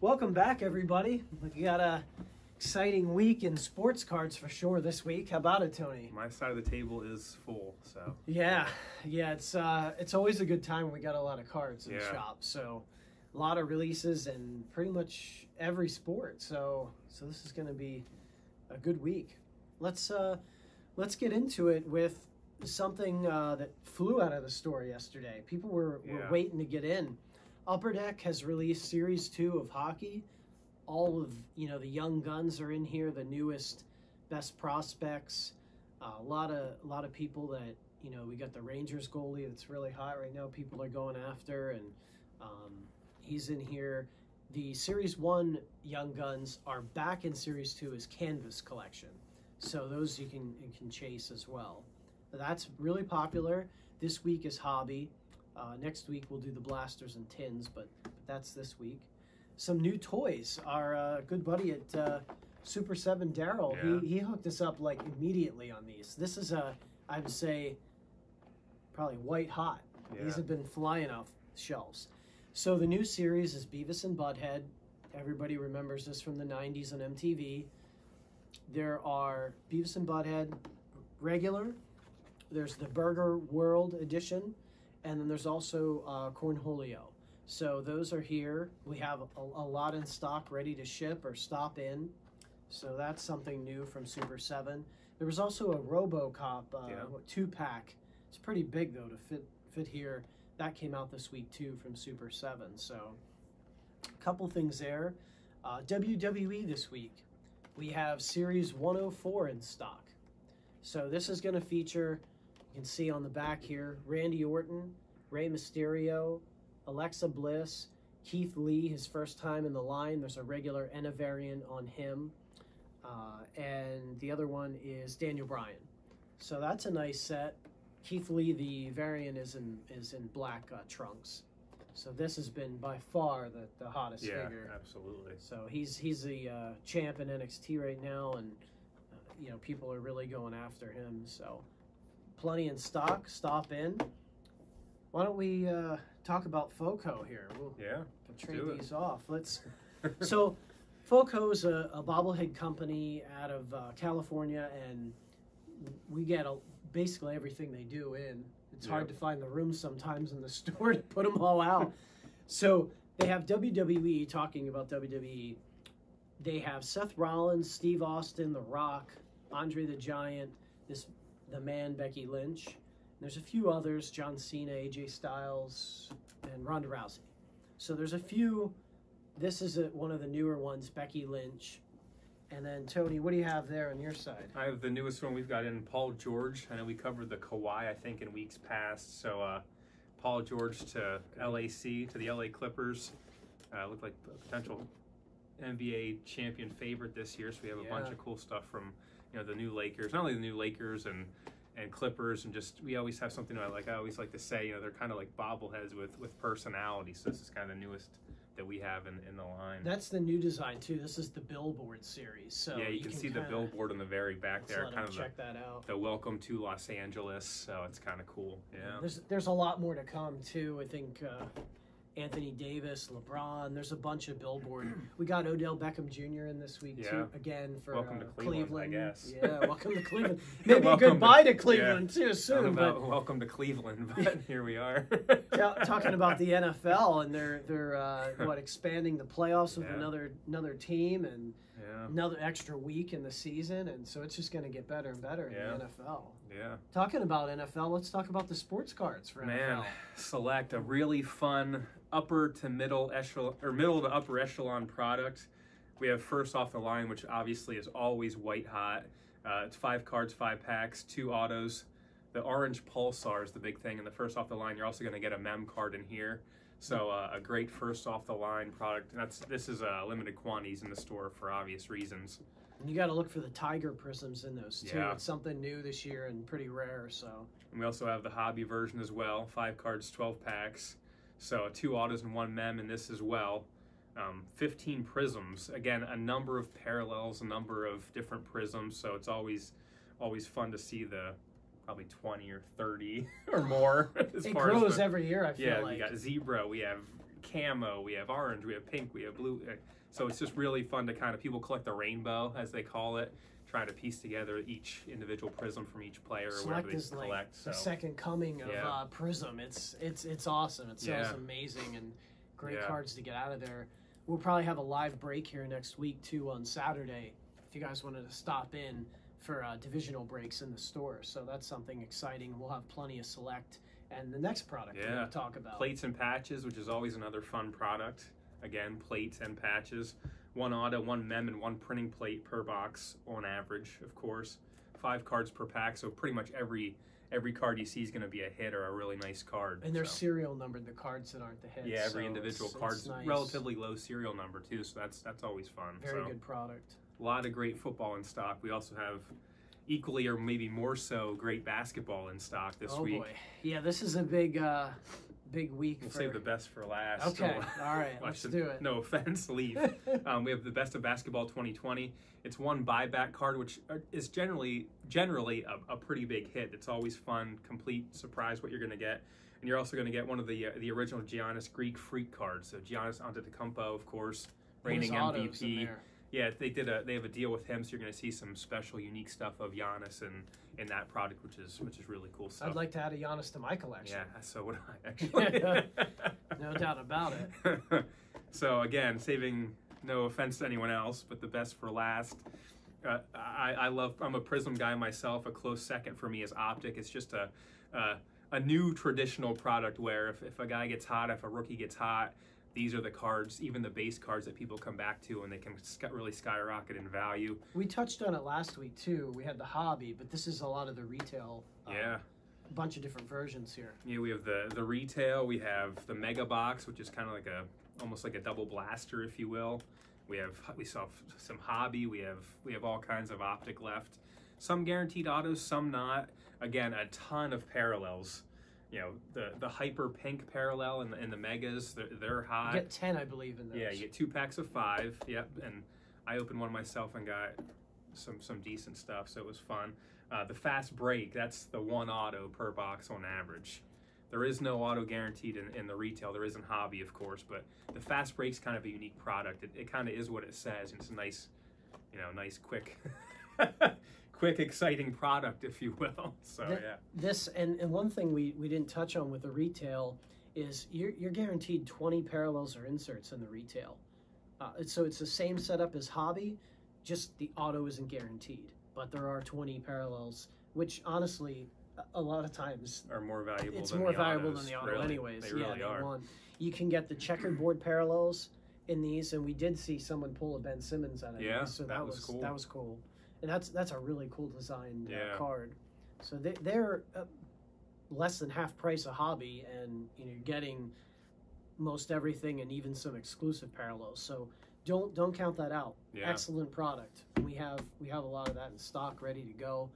Welcome back, everybody. We got a exciting week in sports cards for sure this week. How about it, Tony? My side of the table is full, so Yeah, yeah. It's uh, it's always a good time when we got a lot of cards in the shop. So, a lot of releases in pretty much every sport. So, so this is going to be a good week. Let's uh, let's get into it with something uh, that flew out of the store yesterday. People were, were Yeah. waiting to get in. Upper Deck has released Series Two of hockey. All of you know the young guns are in here. The newest, best prospects. Uh, a lot of a lot of people that you know we got the Rangers goalie that's really hot right now. People are going after, and um, he's in here. The Series One young guns are back in Series Two as Canvas collection, so those you can you can chase as well. That's really popular. This week is hobby. Uh, next week we'll do the blasters and tins, but, but that's this week. Some new toys. Our uh, good buddy at uh, Super Seven, Daryl, Yeah. he, he hooked us up like immediately on these. This is a, I would say, probably white hot. These have been flying off shelves. So the new series is Beavis and Butthead. Everybody remembers this from the 90s on MTV. There are Beavis and Butthead regular. There's the Burger World edition, and then there's also uh, Cornholio. So those are here. We have a, a lot in stock, ready to ship or stop in. So that's something new from Super Seven. There was also a RoboCop uh, Yeah. two pack. It's pretty big though to fit fit here. That came out this week too from Super Seven. So a couple things there. Uh, WWE this week. We have Series 104 in stock. So this is going to feature, you can see on the back here, Randy Orton, Rey Mysterio, Alexa Bliss, Keith Lee, his first time in the line. There's a regular and a variant on him. Uh, and the other one is Daniel Bryan. So that's a nice set. Keith Lee, the variant is in is in black uh, trunks. So this has been by far the, the hottest yeah, figure. absolutely. So he's he's the uh, champ in NXT right now, and uh, you know people are really going after him. So plenty in stock. Stop in. Why don't we uh, talk about Foco here? We'll Yeah, trade these off. Let's. So Foco's a, a bobblehead company out of uh, California, and we get a, basically everything they do in. It's hard to find the room sometimes in the store to put them all out. so they have WWE talking about WWE. They have Seth Rollins, Steve Austin, The Rock, Andre the Giant, this the man Becky Lynch. There's a few others: John Cena, AJ Styles, and Ronda Rousey. So there's a few. This is a, one of the newer ones, Becky Lynch. And then Tony, what do you have there on your side? I have the newest one we've got in Paul George. I know we covered the Kawhi, I think, in weeks past. So uh, Paul George to LAC to the LA Clippers. Uh, looked like a potential NBA champion favorite this year. So we have a bunch of cool stuff from you know the new Lakers, not only the new Lakers and and Clippers, and just we always have something I like. I always like to say, you know, they're kind of like bobbleheads with with personality. So this is kind of the newest that we have in, in the line. That's the new design too. This is the Billboard series. So yeah, you, can, see the billboard on the very back there, kind of the, check that out. the welcome to Los Angeles. So it's kind of cool. Yeah. There's there's a lot more to come too. I think uh, Anthony Davis, LeBron. There's a bunch of billboard. We got Odell Beckham Jr. in this week Yeah. too. Again for Welcome uh, to Cleveland, I guess. Yeah, welcome to Cleveland. Maybe Welcome to- goodbye to Cleveland too soon. know But welcome to Cleveland, but here we are. ta- talking about the NFL and they're they're uh, what expanding the playoffs with Yeah. another another team and yeah, another extra week in the season, and so it's just going to get better and better in the NFL. yeah. Talking about NFL, let's talk about the sports cards for Man, NFL. select a really fun upper to middle echelon or middle to upper echelon product. We have first off the line, which obviously is always white hot. Uh, it's five cards, five packs, two autos. The orange pulsar is the big thing, and the first off the line, you're also going to get a mem card in here. So uh, a great first off the line product. That's this is uh, limited quantities in the store for obvious reasons. And you got to look for the tiger prisms in those too. Yeah. It's something new this year and pretty rare. So And we also have the hobby version as well. Five cards, 12 packs. So two autos and one mem in this as well. Um, 15 prisms. Again, a number of parallels, a number of different prisms. So it's always always fun to see the probably 20 or 30 or more. As it far as grows the- every year. I feel yeah, like. we got zebra. We have camo, we have orange, we have pink, we have blue. Uh, So it's just really fun to kind of people collect the rainbow as they call it, trying to piece together each individual prism from each player or whatever they is like collect. So the second coming of Yeah. uh, Prism. It's it's it's awesome. It sells Yeah. amazing and great Yeah. cards to get out of there. We'll probably have a live break here next week too on Saturday. If you guys wanted to stop in for uh, divisional breaks in the store, so that's something exciting. We'll have plenty of select and the next product we're Yeah. going to talk about. plates and patches, which is always another fun product. Again, plates and patches. One auto, one mem, and one printing plate per box on average, of course. Five cards per pack, so pretty much every every card you see is going to be a hit or a really nice card. And they're so. serial numbered, the cards that aren't the hits. yeah, every so individual it's- card's it's nice. relatively low serial number too, so that's that's always fun. Very so, good product. A lot of great football in stock. We also have equally or maybe more so great basketball in stock this oh week. boy, yeah, this is a big, uh, big week. We'll for... save the best for last. Okay, so- all right, let's should- do it. No offense, leave. um, we have the best of basketball 2020. It's one buyback card, which is generally generally a, a pretty big hit. It's always fun, complete surprise what you're going to get, and you're also going to get one of the uh, the original Giannis Greek Freak cards. So Giannis Antetokounmpo, of course, reigning There's autos in MVP. Yeah, they did a they have a deal with him, so you're going to see some special, unique stuff of Giannis and in that product, which is which is really cool stuff. I'd like to add a Giannis to my collection. yeah, so would I actually. No doubt about it. so again, saving no offense to anyone else, but the best for last. Uh, I, I love. I'm a Prism guy myself. A close second for me is Optic. It's just a a, a new traditional product where if, if a guy gets hot, if a rookie gets hot, these are the cards, even the base cards that people come back to, and they can really skyrocket in value. We touched on it last week too. We had the hobby, but this is a lot of the retail. uh, Yeah. A bunch of different versions here. Yeah, we have the the retail. We have the mega box, which is kind of like a almost like a double blaster, if you will. We have we saw f- some hobby. We have we have all kinds of optic left. Some guaranteed autos, some not. Again, a ton of parallels. You know, the the hyper pink parallel and the, and the megas, they're, they're You hot. get ten, I believe, in those. Yeah, you get two packs of five. Yep, and I opened one myself and got some some decent stuff, so it was fun. Uh, the fast break, that's the one auto per box on average. There is no auto guaranteed in, in the retail. There isn't hobby, of course, but the fast break's kind of a unique product. It, it kind of is what it says. and It's a nice, you know, nice, quick, quick, exciting product, if you will. So Th- yeah, This and, and one thing we, we didn't touch on with the retail is you're, you're guaranteed 20 parallels or inserts in the retail. Uh, so it's the same setup as hobby, just the auto isn't guaranteed. But there are 20 parallels, which honestly, a- lot of times are more valuable. it's than more the valuable autos, than the auto really. anyways. They yeah, really they are. You can get the checkerboard parallels in these, and we did see someone pull a Ben Simmons out of Yeah, these, so that, that was was cool. that was cool, and that's that's a really cool designed uh, Yeah. card. So they, they're uh, less than half price a hobby, and you know, you're getting most everything and even some exclusive parallels. So don't don't count that out. Yeah. Excellent product. We have we have a lot of that in stock, ready to go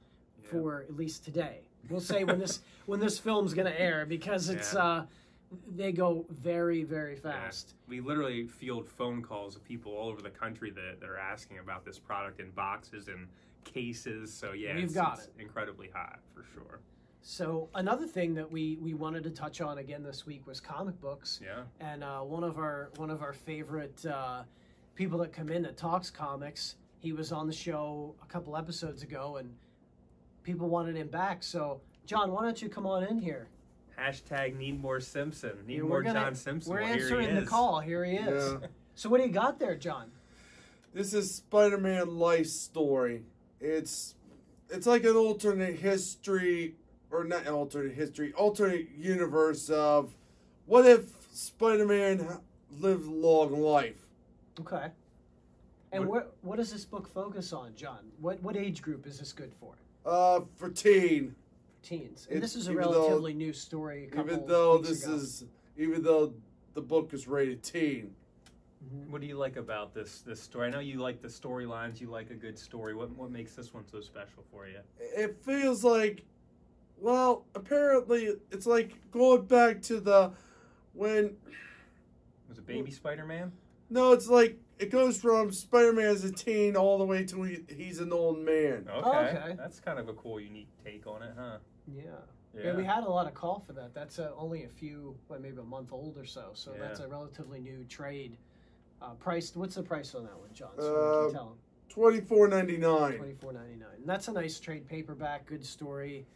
Yeah. for at least today. We'll say when this when this film's gonna air because it's uh they go very very fast. We literally field phone calls of people all over the country that, that are asking about this product in boxes and cases. So yeah, We've it's, got it's incredibly hot for sure. So another thing that we we wanted to touch on again this week was comic books, Yeah, and uh, one of our one of our favorite uh, people that come in that talks comics. He was on the show a couple episodes ago, and people wanted him back. So John, why don't you come on in here? Hashtag need more Simpson. Need Yeah, more gonna- John Simpson. We're Well, answering the call. Here he is. Yeah. So what do you got there, John? This is Spider-Man life story. It's it's like an alternate history or not alternate history, alternate universe of what if Spider-Man lived a long life. Okay. And what what does this book focus on, John? What what age group is this good for? Uh for teen, Teens. And It's- this is a even though- relatively new story. A even though weeks this ago. is even though the book is rated teen. Mhm. What do you like about this this story? I know you like the storylines. You like a good story. What what makes this one so special for you? It feels like well, apparently it's like going back to the when Was it Baby Spider Man? No, it's like it goes from Spider-Man as a teen all the way to he, he's an old man. Okay. Okay. that's kind of a cool, unique take on it, huh? Yeah. Yeah. we had a lot of call for that. That's uh, only a few, well, maybe a month old or so. So Yeah. that's a relatively new trade. Uh, priced. What's the price on that one, John? So Uh, we can tell 'em. Twenty four ninety nine. Twenty four ninety nine. And that's a nice trade paperback. Good story.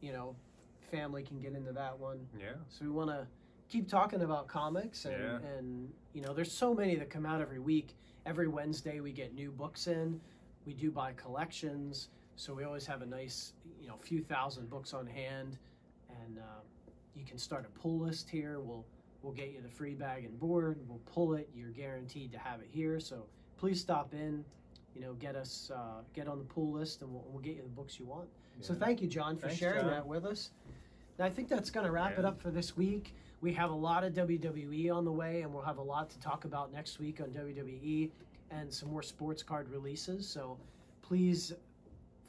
You know, family can get into that one. Yeah. So we want to keep talking about comics and Yeah. and you know, there's so many that come out every week. Every Wednesday we get new books in. We do buy collections, so we always have a nice you know few thousand books on hand, and uh, you can start a pull list here. We'll we'll get you the free bag and board. We'll pull it. You're guaranteed to have it here. So please stop in. You know, get us uh, get on the pull list, and we'll, we'll get you the books you want. So thank you, John, for Thanks, sharing John. that with us. And I think that's going to wrap it up for this week. We have a lot of WWE on the way, and we'll have a lot to talk about next week on WWE and some more sports card releases. So please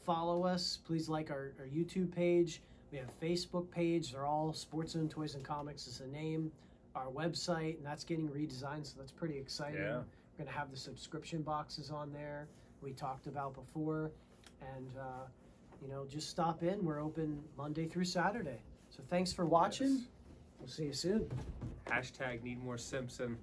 follow us. Please like our, our YouTube page. We have a Facebook page. They're all Sports Zone Toys and Comics is the name. Our website, and that's getting redesigned, so that's pretty exciting. Yeah. We're going to have the subscription boxes on there we talked about before. And, uh, you know, just stop in. We're open Monday through Saturday. So thanks for watching. Yes. We'll see you soon. Hashtag need more Simpson.